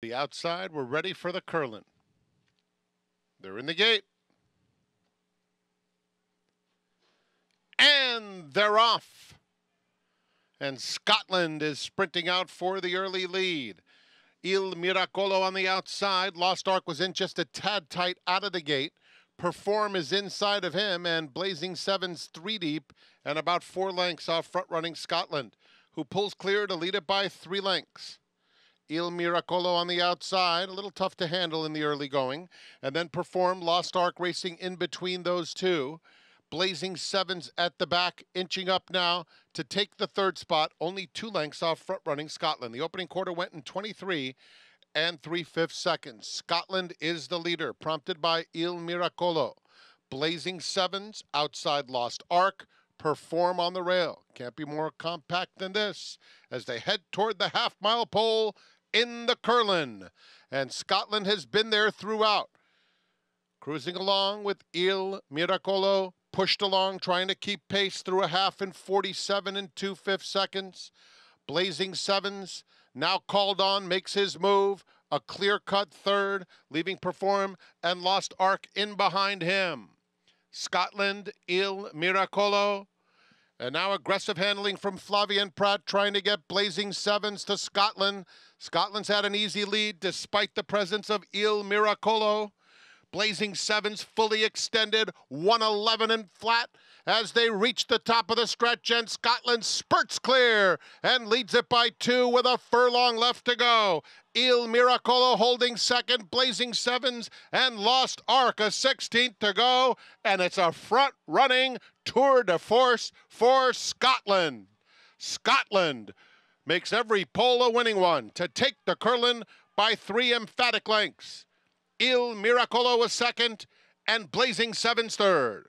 The outside, we're ready for the Curlin. They're in the gate. And they're off. And Scotland is sprinting out for the early lead. Il Miracolo on the outside. Lost Ark was in just a tad tight out of the gate. Perform is inside of him, and Blazing Sevens three deep and about four lengths off front running Scotland, who pulls clear to lead it by three lengths. Il Miracolo on the outside, a little tough to handle in the early going, and then Perform Lost Ark racing in between those two. Blazing Sevens at the back, inching up now to take the third spot, only two lengths off front running Scotland. The opening quarter went in 23 and 3 fifths seconds. Scotland is the leader, prompted by Il Miracolo. Blazing Sevens, outside Lost Ark, perform on the rail. Can't be more compact than this as they head toward the half mile pole in the Curlin. And Scotland has been there throughout. Cruising along with Il Miracolo, pushed along, trying to keep pace through a half in 47 and 2 fifths seconds. Blazing Sevens, now called on, makes his move. A clear cut third, leaving Perform and Lost Ark in behind him. Scotland, Il Miracolo. And now aggressive handling from Flavien Prat trying to get Blazing Sevens to Scotland. Scotland's had an easy lead despite the presence of Il Miracolo. Blazing Sevens fully extended, 111 and flat as they reach the top of the stretch, and Scotland spurts clear and leads it by two with a furlong left to go. Il Miracolo holding second, Blazing Sevens, and Lost Ark a 16th to go, and it's a front running tour de force for Scotland. Scotland makes every pole a winning one to take the Curlin by three emphatic lengths. Il Miracolo was second, and Blazing Sevens third.